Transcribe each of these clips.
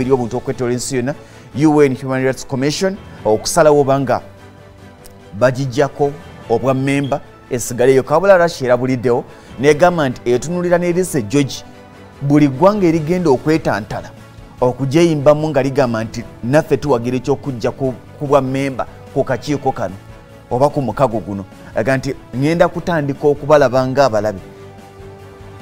biri obuntu okwetola ensi yonna un human rights commission okusalawo obanga bagijjako obwa memba esigaleyo kabula russia erabuliddewo negamba nti etunulira nerisa george buli ggwanga erigenda okwetantala okujeyimbamu nga ligamba nti naffe tuwagira ekyokujja ku bwa memba ku kakiiko kano oba ku mukago guno. Aga nti ŋenda kutandika okubalaba nga abalabe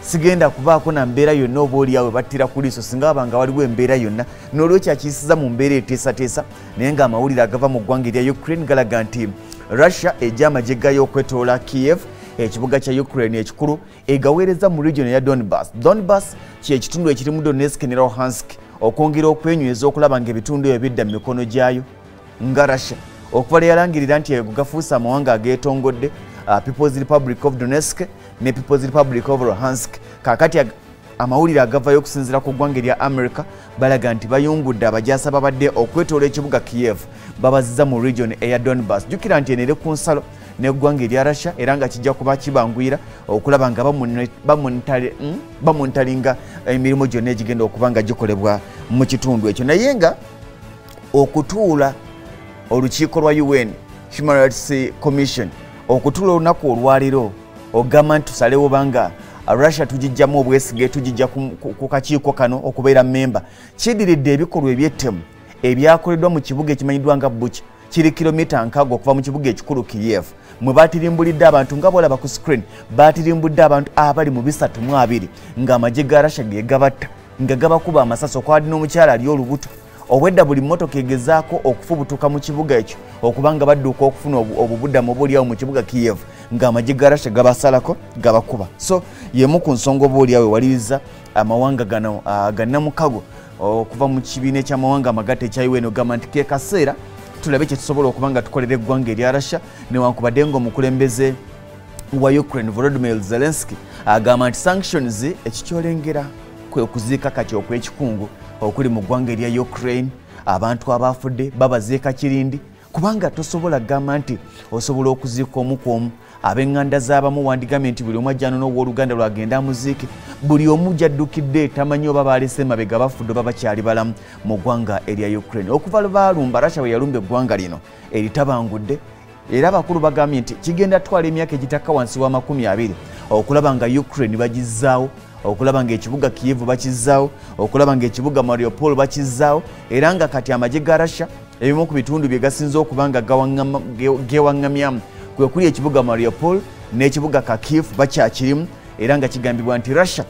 sigenda kubaako na mbeera yonna oba oliawe battira ku liiso singa abanga waliwo embeera yonna. N'olwekyo akiyisiza mu mbeera eteesateesa naye nga amawulire agava mu ggwanga erya ukraine galaga nti russia ejja amagye gayo okwetoola kiev ekibuga kya ukraine ekikulu egaweereza mu region eya donbas donbas kyekitundu ekirimu donetsk ne luhansk okwongera okwenyweza okulaba nga ebitundu ebyo bidda mu mikono gyayo nga russia. Okuva leyalangirira nti ego gafuuse amawanga ageetongodde uh, peoples republic of donetsk ne peoples republic of luhansk. Kakati amawulire agavayo okusinziira ku ggwanga erya america balaga nti bayungudde abajasa babadde okwetoola ekibuga kiev babaziza mu region eya donbas jjukira nti enere ku nsalo neggwanga erya russia era nga kijja kuba kibangwira okulaba nga bamuntalinga hmm, emirimu gyonna egigenda okuba nga gikolebwa mu kitundu ekyo. Naye nga okutuula olukiiko lwa un human rights commission okutuula olunaku olwaliro ogamba nti tusalewo banga. Russia tugijjamu obwesige tugijja ku kakiiko kano okubeera memba kiddiridde ebikolwa ebyettemu ebyakoleddwa mu kibuga ekimanyiddwa nga buki kiri kilomita nkaaga okuva mu kibuga ekikulu kiev mwe batirimbulidde abantu nga bolaba ku screen batirimbudde abantu abali mu bisatu mu abiri ng'amagye ga russia ge gabatta nga gabakuba amasasi okwali n'omukyala ali olubuto obwedda buli motoka egezaako okufubutuka mu kibuga ekyo okuba nga badduuka okufuna obubuddamu oba oliawo mu kibuga kiev ng'amagye ga russia gabasalako gabakuba. So yemu ku nsonga oba oliawo ewaliriza amawanga gano gannamukago okuva mu kibiina ekyamawanga amagatte ekya un ogamba nti ke kaseera tulabe kyetusobola okuba nga tukolera eggwanga erya russia newankubadde nga omukulembeze wa ukraine volodimir zelenski agamba nti sanctions ekikyolengera kwe kuziika kati okwekikungu okuli mu ggwanga erya ukraine. Abantu abafudde babaziika kirindi kubanga tosobola kugamba nti osobola okuziika omu ku omu. Ab'eŋŋanda z'abamu wandigambye nti buli omu ajjano n'owooluganda lwagenda amuziike. Buli omu gyaddukidde tamanyi oba balese emabega bafudde oba bakyali balamu mu ggwanga erya ukraine. Okuva lwebalumba rasha bwe yalumba eggwanga lino eritabangudde era abakulu bagambye nti kigenda twala emyaka egitakka wansi wa makumi abiri okulaba nga ukraine bagizaawo okulaba ngaekibuga kiyevu bakizaawo okulaba ngaekibuga mariupol bakizaawo era nga kati amagye ga russia ebimu ku bitundu bye gasinze okuba nga gewaŋŋamyamu. Kwe kuli ekibuga mariupol n'ekibuga kakifu bakyakirimu era nga kigambibwa nti russia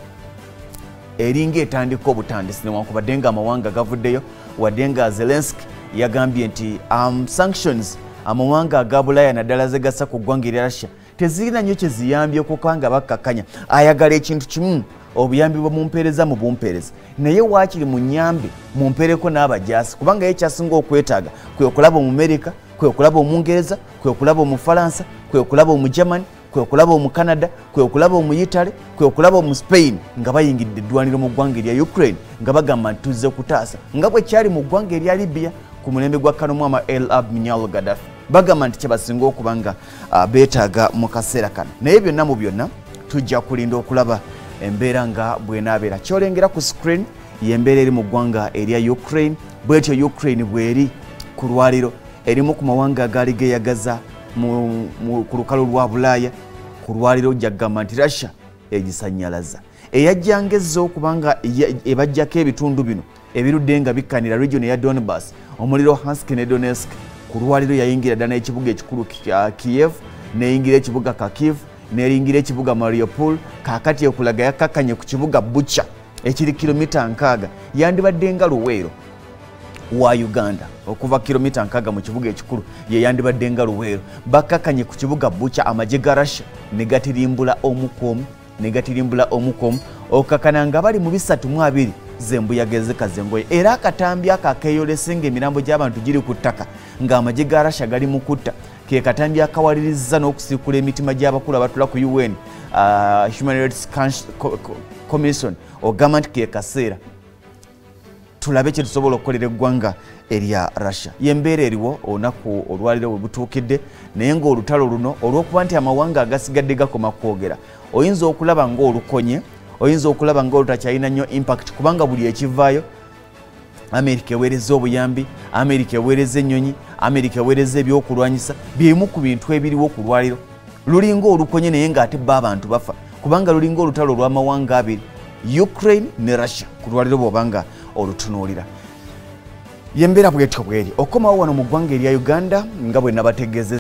eringa etandika obutandisi newankubadde nga amawanga gavuddeyo wadde nga zelenski yagambye nti um, sanctions amawanga aga bulaya naddala zegasa ku ggwanga erya russia tezirina nnyo kyeziyambyeko kubanga bakkakkanya ayagala ekintu kimu obuyambi bwe mumpeereza mu bumpeereza. Naye waakiri mu nyambe mumpeereko n'abajasi kubanga ye kyasinga okwetaaga kwe okulaba omumerika kwe okulaba omungereza kwe okulaba omufalansa kwe okulaba omugermany kwe okulaba omu canada kwe okulaba omu italy kwe okulaba omu spain nga bayingidde eddwaniro mu ggwanga erya ukraine nga bagamba nti tuzze kutaasa nga bwe kyali mu ggwanga erya libya ku mulembe gwa kanomwama el ab minyal gaddafi bagamba nti kyebasinga okuba nga uh, beetaaga mu kaseera kano. Naye byonna mu byonna tujja kulinda okulaba embeera nga bwenaabeera kyolengera ku screen yembeera eri mu ggwanga erya ukraine bwetyo ukraine bweri ku lwaliro erimu ku mawanga agaali geeyagaza ku lukalu lwa bulaaya. Ku lwaliro jagamba nti russia egisanyalaza. Eyajjangezza okubanga ebajjako ebitundu bino ebirudde nga bikkanira region eya donbas omuliro hansk ne donetsk ku lwaliro yayingira ddala n'ekibuga ekikulu kiev neyingira ekibuga kakiv neringira ekibuga mariupol kakati ekulaga yakkakkanye ku kibuga bucha ekiri kilomita nkaaga. Yandibadde nga luweero wa uganda okuva kilomita nkaaga mu kibuga ekikulu ye yandibadde nga luweero. Bakkakkanye ku kibuga bucha amagye ga russia ne gatirimbula omukomu ne gatirimbula omukomu okakkana nga bali mu bisatu mu abiri zembuyaga ezikaze engoye era akatambi ako akeeyolese nga emirambo gy'abantu giri ku ttaka ng'amagye ga russia gali mu kutta. Ke katambi akawaliriza n'okusiikula emitima gy'abakulu abatula ku un uh, human rights commission ogamba nti ke kaseera. Tulabe kyetusobola okukolera eggwanga erya russia. Yembeera eriwo olunaku olwaliro we butuukidde naye ngaolutalo luno olw'okuba nti amawanga agasigadde gakoma kwogera. Oyinza okulaba ngaolukonye oyinza okulaba ngaolutakyalina nnyo impact kubanga buli ekivaayo amerika eweereza obuyambi amerika eweereza ennyonyi amerika eweereza ebyokulwanyisa byemu ku bintu ebiriwo ku lwaliro. Lulinga olukonye naye ng'ate bba abantu bafa kubanga lulinga olutalo olw'amawanga abiri ukraine ne russia. Ku lwaliro bw'obanga olutunuulira. Yembeera bwetyo bweri. Okomawo wano mu ggwanga erya uganda nga bwe nabategeze